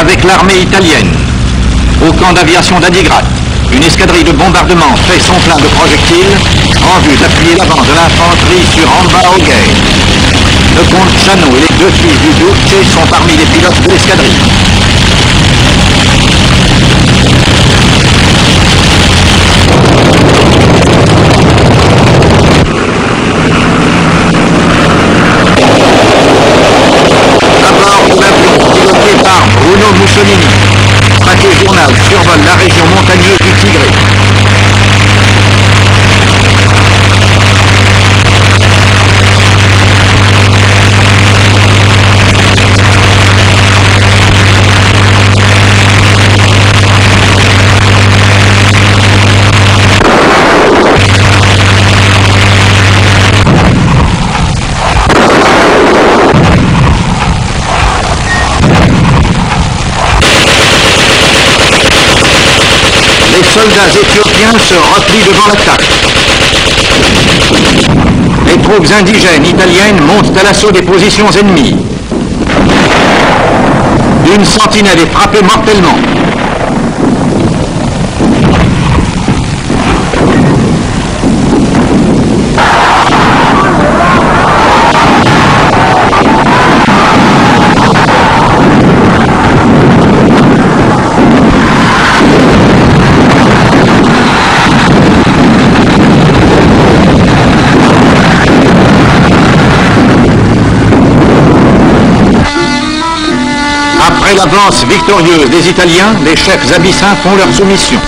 avec l'armée italienne. Au camp d'aviation d'Adigrat, une escadrille de bombardement fait son plein de projectiles en vue d'appuyer l'avant de l'infanterie sur Amba Ogay. Le comte Chano et les deux fils du Duce sont parmi les pilotes de l'escadrille. Survole la région montagneuse du Tigré. Les soldats éthiopiens se replient devant l'attaque. Les troupes indigènes italiennes montent à l'assaut des positions ennemies. Une sentinelle est frappée mortellement. Après l'avance victorieuse des Italiens, les chefs abyssins font leur soumission.